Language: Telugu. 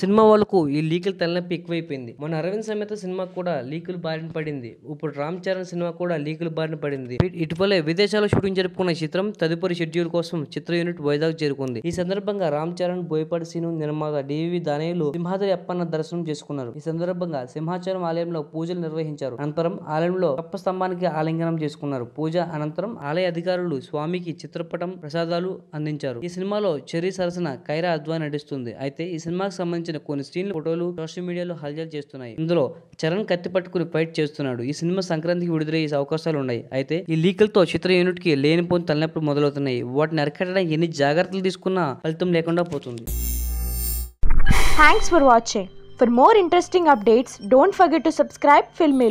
సినిమా వాళ్ళకు ఈ లీకులు తలనొప్పి ఎక్కువైపోయింది. మన అరవింద్ సమేత సినిమా కూడా లీకులు బారిన పడింది. ఇప్పుడు రామ్ చరణ్ సినిమా కూడా లీకులు బారిన పడింది. ఇటువలే ఇటీవలే విదేశాల్లో షూటింగ్ జరుపుకున్న చిత్రం తదుపరి షెడ్యూల్ కోసం చిత్ర యూనిట్ వైజాగ్ చేరుకుంది. ఈ సందర్భంగా రామ్ చరణ్ బోయపాటి సీను నిర్మాత డివి దానేయులు సింహాద్రి అప్పన్న దర్శనం చేసుకున్నారు. ఈ సందర్భంగా సింహాచలం ఆలయంలో పూజలు నిర్వహించారు. అనంతరం ఆలయంలో కప్ప స్తంభానికి ఆలింగనం చేసుకున్నారు. పూజ అనంతరం ఆలయ అధికారులు స్వామికి చిత్రపటం ప్రసాదాలు అందించారు. ఈ సినిమాలో చెర్రీ సరసన కైరా అద్వాని నటిస్తుంది. అయితే ఈ సినిమాకి సంబంధించిన కొన్ని సీన్లు ఫోటోలు సోషల్ మీడియాలో హల్చల్ చేస్తున్నాయి. ఇందులో చరణ్ కత్తి పట్టుకుని ఫైట్ చేస్తున్నాడు. ఈ సినిమా సంక్రాంతికి విడుదలయ్యే అవకాశాలు ఉన్నాయి. అయితే ఈ లీకులతో చిత్ర యూనిట్కి లేనిపోని తలనొప్పులు మొదలవుతున్నాయి. వాటిని అరికట్టడానికి ఎన్ని జాగ్రత్తలు తీసుకున్నా ఫలితం లేకుండా పోతుంది. Thanks for watching. For more interesting updates, don't forget to subscribe Filmy